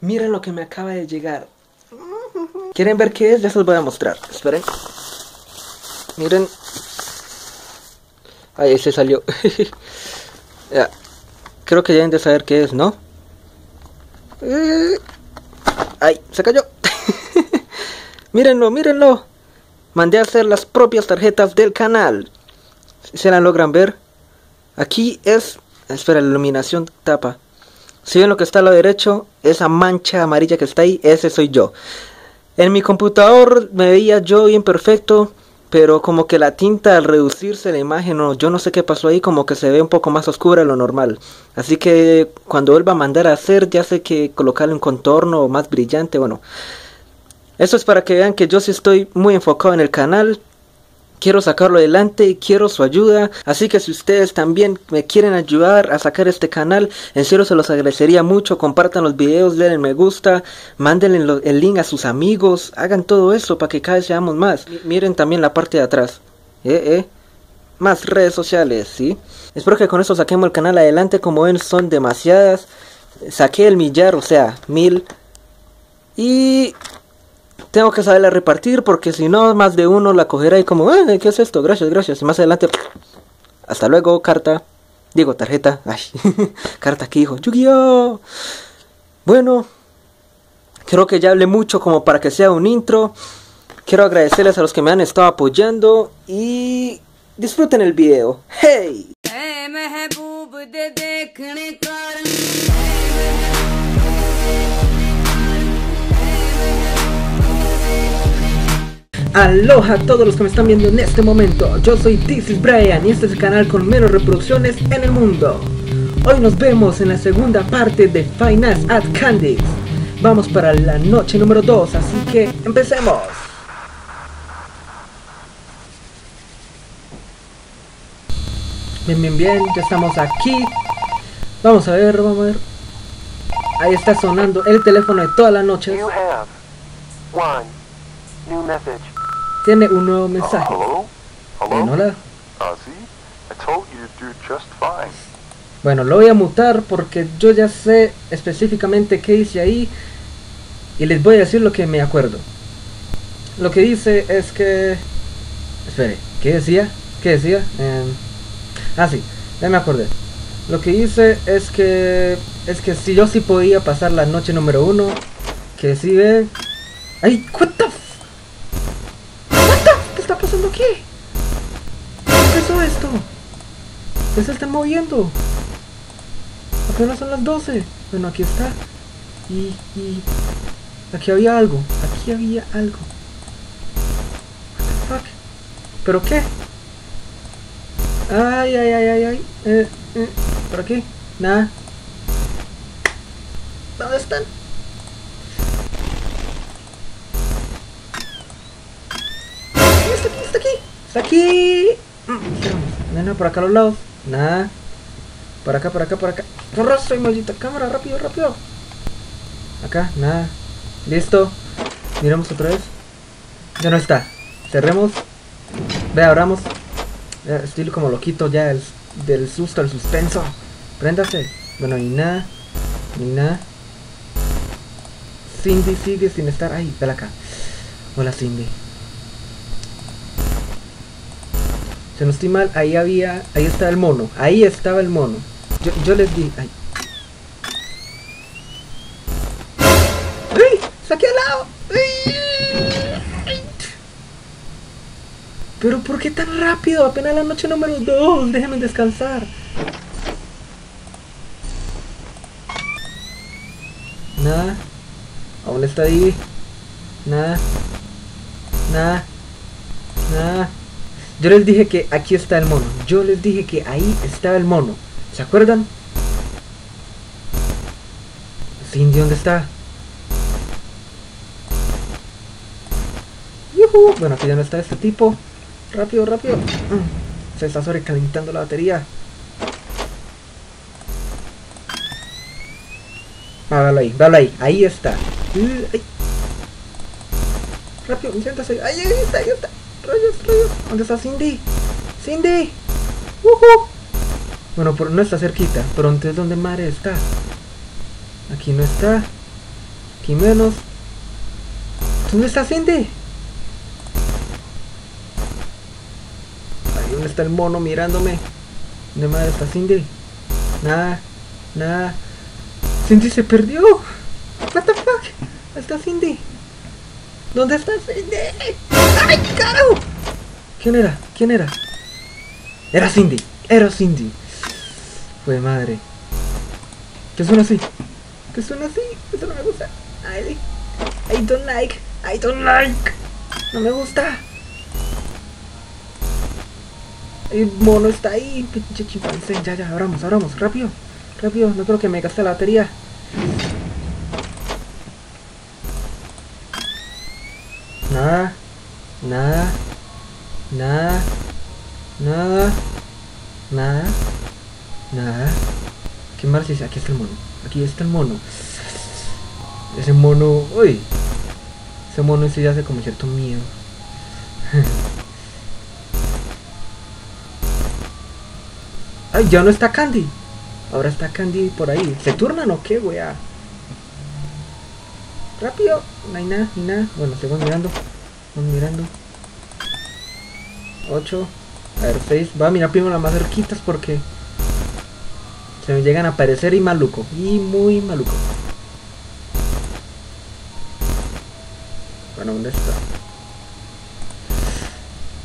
Miren lo que me acaba de llegar. ¿Quieren ver qué es? Ya se los voy a mostrar. Esperen. Miren. Ahí se salió. ya. Creo que ya deben de saber qué es, ¿no? Eh, ¡Ay! ¡Se cayó! mírenlo, mírenlo. Mandé a hacer las propias tarjetas del canal. ¿Se la logran ver? Aquí es... Espera, la iluminación tapa. Si ven lo que está a lo derecho, esa mancha amarilla que está ahí, ese soy yo. En mi computador me veía yo bien perfecto, pero como que la tinta al reducirse la imagen, o yo no sé qué pasó ahí, como que se ve un poco más oscura de lo normal. Así que cuando vuelva a mandar a hacer, ya sé que colocarle un contorno más brillante, bueno. Eso es para que vean que yo sí estoy muy enfocado en el canal, quiero sacarlo adelante, quiero su ayuda, así que si ustedes también me quieren ayudar a sacar este canal, en serio se los agradecería mucho, compartan los videos, denle me gusta, mándenle el link a sus amigos, hagan todo eso para que cada vez seamos más. miren también la parte de atrás, eh, eh, más redes sociales, ¿sí? Espero que con esto saquemos el canal adelante, como ven son demasiadas, saqué el millar, o sea, mil, y tengo que saberla repartir porque si no, más de uno la cogerá y como, eh, ¿qué es esto? Gracias, gracias. Y más adelante, hasta luego, carta. Digo, tarjeta. Ay, carta aquí, hijo. yu Bueno, creo que ya hablé mucho como para que sea un intro. Quiero agradecerles a los que me han estado apoyando y disfruten el video. ¡Hey! Aloha a todos los que me están viendo en este momento. Yo soy This is Brian y este es el canal con menos reproducciones en el mundo. Hoy nos vemos en la segunda parte de Finance at Candies. Vamos para la noche número 2, así que empecemos. Bien, bien, bien, ya estamos aquí. Vamos a ver, vamos a ver. Ahí está sonando el teléfono de toda la noche. Tiene un nuevo mensaje. Hola. Bueno, lo voy a mutar porque yo ya sé específicamente qué dice ahí y les voy a decir lo que me acuerdo. Lo que dice es que... Espere, ¿qué decía? ¿Qué decía? Eh... Ah, sí, ya me acordé. Lo que dice es que... Es que si yo sí podía pasar la noche número uno, que si ve... ¡Ay! ¿What ¿Qué se está moviendo? Apenas son las 12. Bueno, aquí está. Y, y... Aquí había algo. Aquí había algo. ¿Pero qué? Ay, ay, ay, ay, ay. Eh, eh. ¿Por aquí? Nada. ¿Dónde están? ¡Está aquí! Nena, por acá a los lados. Nada. Por acá, por acá, por acá. ¡Corre, maldita cámara! ¡Rápido, rápido! Acá, nada. Listo. Miramos otra vez. Ya no está. Cerremos. Ve, abramos. estilo como loquito ya el, del susto, el suspenso. Préndase. Bueno, ni nada. Ni nada. Cindy sigue sin estar. ahí. vela acá. Hola, Cindy. Se no estoy mal, ahí había, ahí está el mono, ahí estaba el mono. Yo, yo les di, ay. ¡Ay! ¡Saqué al lado! ¡Ay! Pero ¿por qué tan rápido? Apenas la noche número 2, déjenme descansar. Nada. Aún está ahí. Nada. Nada. Nada. Yo les dije que aquí está el mono. Yo les dije que ahí estaba el mono. ¿Se acuerdan? Cindy, ¿dónde está? ¡Yuhu! Bueno, aquí ya no está este tipo. Rápido, rápido. Se está sobrecalentando la batería. Ah, ahí, dale ahí. Ahí está. Rápido, siéntase. Ahí está, ahí está. Rayos, rayos. ¿Dónde está Cindy? ¡Cindy! Bueno, no está cerquita, pero entonces ¿dónde madre está? Aquí no está. Aquí menos. ¿Dónde está Cindy? Ahí ¿dónde está el mono mirándome? ¿Dónde madre está Cindy? Nada, nada. Cindy se perdió. What the fuck? ¿Dónde está Cindy? ¿Dónde está Cindy? ¡Ay, carajo! ¿Quién era? ¿Quién era? Era Cindy. Era Cindy. Fue madre. ¿Qué suena así? ¿Qué suena así? Eso no me gusta. I don't like. I don't like. No me gusta. El mono está ahí, pinche chimpancé. Ya, ya, abramos, abramos, rápido. Rápido, no creo que me gaste la batería. Nada, nada, nada, nada, nada, nada. ¿Qué más dice? Aquí está el mono. Aquí está el mono. Ese mono. Uy. Ese mono ese ya hace como cierto miedo. Ay, ya no está Candy. Ahora está Candy por ahí. ¿Se turnan o qué, wea? Rápido. No hay nada, ni nada. Bueno, seguimos mirando. Vamos mirando. 8. A ver, 6. Va a mirar primero las más cerquitas porque se me llegan a aparecer y maluco. Y muy maluco. Bueno, ¿dónde está?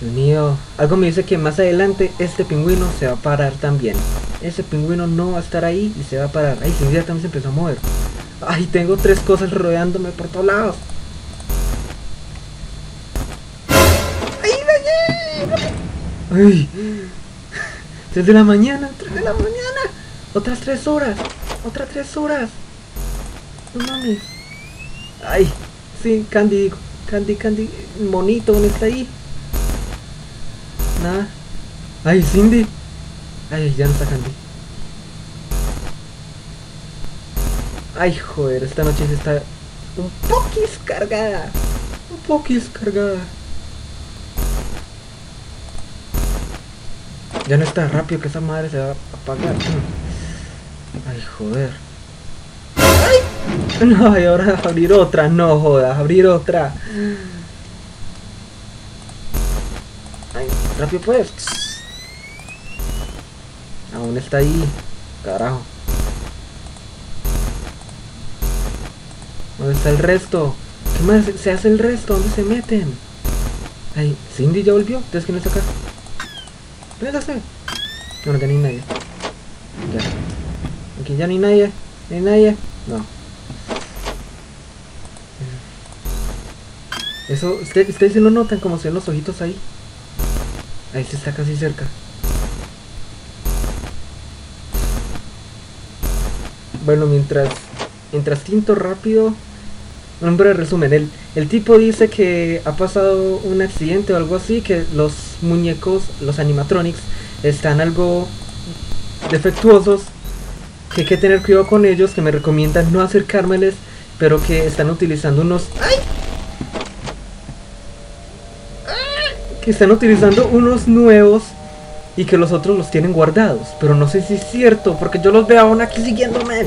Dios mío. Algo me dice que más adelante este pingüino se va a parar también. Ese pingüino no va a estar ahí y se va a parar. Ay, sin también se empezó a mover. Ay, tengo tres cosas rodeándome por todos lados. ¡Ay! 3 de la mañana, 3 de la mañana. Otras tres horas. Otras tres horas. No mames. Ay, sí, Candy, Candy, Candy. Monito, ¿dónde está ahí? Nada. Ay, Cindy. Ay, ya no está Candy. Ay, joder, esta noche se está un poquis cargada. Un poquis cargada. Ya no está rápido que esa madre se va a apagar. Ay, joder. No, y ahora abrir otra, no jodas, abrir otra. Ay, rápido pues. Aún está ahí. Carajo. ¿Dónde está el resto? ¿Qué más se hace el resto? ¿Dónde se meten? Ay, Cindy ya volvió. ¿Entonces quién está acá? Véngase. No, no tenéis nadie. Ya. Aquí ya ni nadie. ¿No hay nadie? No. Eso, usted, ustedes se lo notan como se ven los ojitos ahí. Ahí se está casi cerca. Bueno, mientras mientras tinto rápido. Breve resumen, el, el tipo dice que ha pasado un accidente o algo así, que los muñecos, los animatronics, están algo defectuosos, que hay que tener cuidado con ellos, que me recomiendan no acercármeles, pero que están utilizando unos... ¡Ay! Que están utilizando unos nuevos y que los otros los tienen guardados, pero no sé si es cierto, porque yo los veo aún aquí siguiéndome.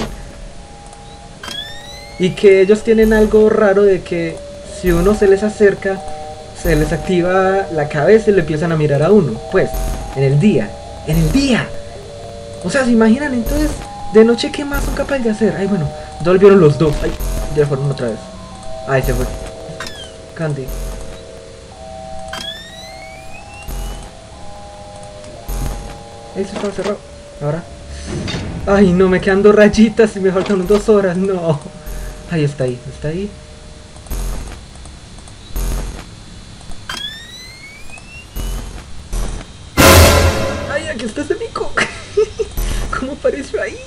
Y que ellos tienen algo raro de que si uno se les acerca, se les activa la cabeza y le empiezan a mirar a uno. Pues, en el día. En el día. O sea, ¿se imaginan entonces de noche qué más son capaces de hacer? Ay, bueno, volvieron los dos. Ay, ya fueron otra vez. Ay, se fue. Candy. Eso estaba cerrado. Ahora. Ay, no, me quedan dos rayitas y me faltan dos horas. No. Ahí está ahí, está ahí. Aquí está ese mico. ¿Cómo apareció ahí?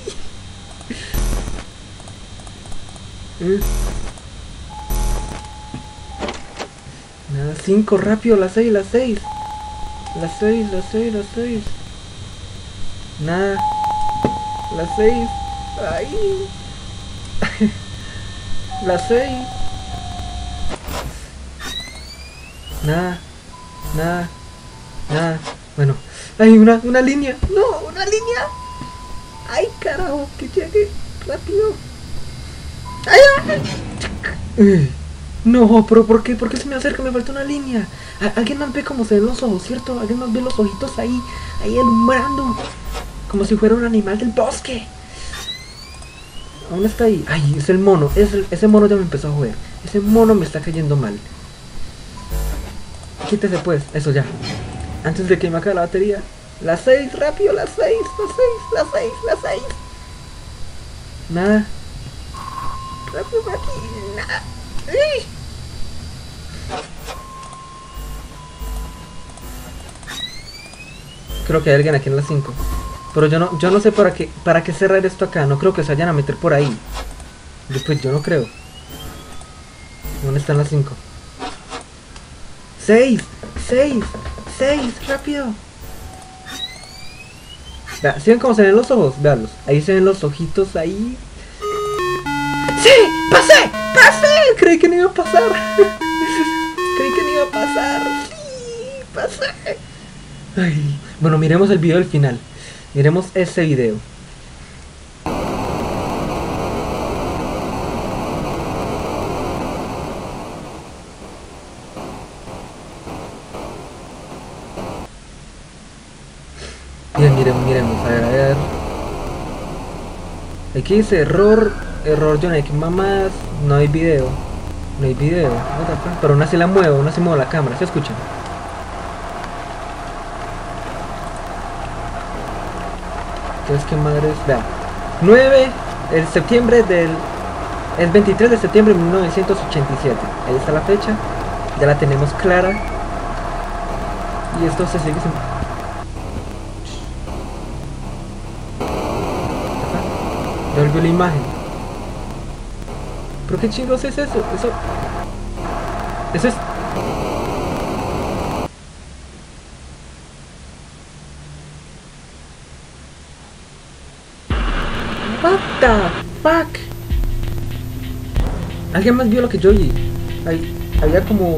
Nada, cinco, rápido, las seis, las seis. Las seis, las seis, las seis. Nada. Las seis. Ay. Las seis. Nada. Nada. Nada. Bueno. Hay una, una línea. No, una línea. Ay, carajo, que llegue rápido. Ay, ay. Eh, no, pero ¿por qué? ¿Por qué se me acerca? Me falta una línea. alguien más ve cómo se ven los ojos, ¿cierto? Alguien más ve los ojitos ahí, ahí alumbrando. Como si fuera un animal del bosque. Aún está ahí. Ay, es el mono. ese mono ya me empezó a joder. Ese mono me está cayendo mal. Quítese pues. Eso ya. Antes de que me acabe la batería. Las 6, rápido, las 6, las 6, las 6, las 6. Nada. Rápido aquí. Nada. Creo que hay alguien aquí en las 5. Pero yo no, yo no sé para qué, para qué cerrar esto acá. No creo que se vayan a meter por ahí. Después yo no creo. ¿Dónde están las 5? 6, 6, 6, rápido. Vea, ¿sí ven cómo se ven los ojos? Veanlos. Ahí se ven los ojitos ahí. ¡Sí! ¡Pasé! ¡Pasé! Creí que no iba a pasar. Creí que no iba a pasar. ¡Sí! ¡Pasé! Ay. Bueno, miremos el video del final. Miremos ese video. Dice error, error John X, mamás, no hay video. No hay video, pero aún así la muevo, aún así muevo la cámara, ¿se escucha? Entonces, ¿qué madre es? Vean. 9 de septiembre del... El 23 de septiembre de 1987. Ahí está la fecha. Ya la tenemos clara. Y esto se sigue sin... Volvió la imagen. ¿Pero qué chingos es eso? Eso... Eso es... What the fuck? Alguien más vio lo que yo vi. había como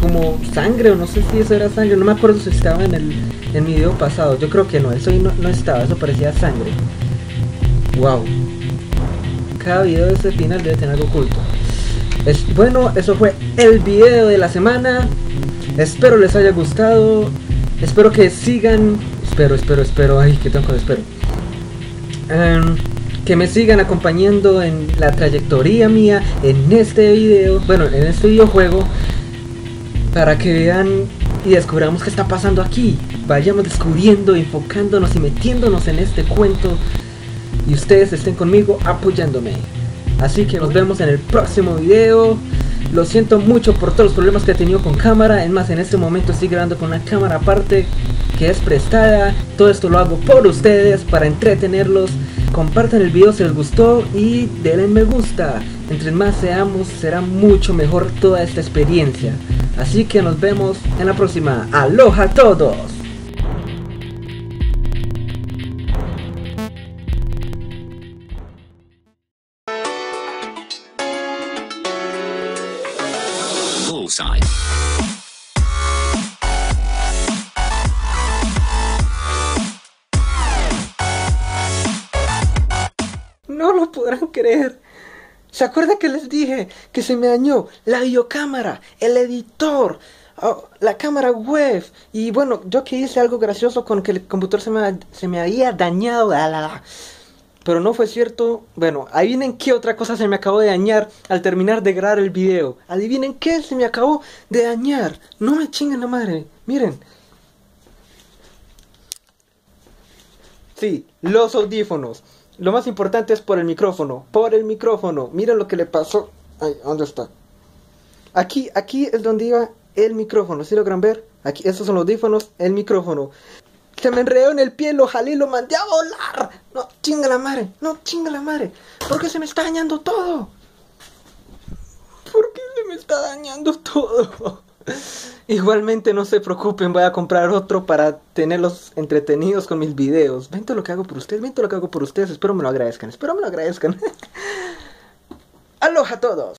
como sangre o no sé si eso era sangre. No me acuerdo si estaba en el en mi video pasado. Yo creo que no. Eso no, no estaba. Eso parecía sangre. Wow. Cada video de ese final debe tener algo oculto. Es, bueno, eso fue el video de la semana. Espero les haya gustado. Espero que sigan. Espero, espero, espero. Ay, qué tanto espero. Um, que me sigan acompañando en la trayectoria mía en este video, bueno, en este videojuego, para que vean y descubramos qué está pasando aquí. Vayamos descubriendo, enfocándonos y metiéndonos en este cuento y ustedes estén conmigo apoyándome. Así que nos vemos en el próximo video. Lo siento mucho por todos los problemas que he tenido con cámara. Es más, en este momento estoy grabando con una cámara aparte que es prestada. Todo esto lo hago por ustedes para entretenerlos. Compartan el video si les gustó y denle me gusta. Entre más seamos, será mucho mejor toda esta experiencia. Así que nos vemos en la próxima. ¡Aloha a todos! No lo podrán creer. ¿Se acuerda que les dije que se me dañó la videocámara, el editor, oh, la cámara web? Y bueno, yo que hice algo gracioso con que el computador se me, se me había dañado. Pero no fue cierto. Bueno, adivinen qué otra cosa se me acabó de dañar al terminar de grabar el video. Adivinen qué se me acabó de dañar. No me chinguen la madre. Miren. Sí, los audífonos. Lo más importante es por el micrófono. Por el micrófono. Miren lo que le pasó. Ay, ¿dónde está? Aquí, aquí es donde iba el micrófono. ¿Sí logran ver? Aquí, estos son los audífonos, el micrófono. Se me enredó en el pie, lo jalé y lo mandé a volar. No, chinga la madre. No, chinga la madre. ¿Por qué se me está dañando todo? ¿Por qué se me está dañando todo? Igualmente no se preocupen, voy a comprar otro para tenerlos entretenidos con mis videos. Ven lo que hago por ustedes, ven lo que hago por ustedes. Espero me lo agradezcan, espero me lo agradezcan. Aloha a todos.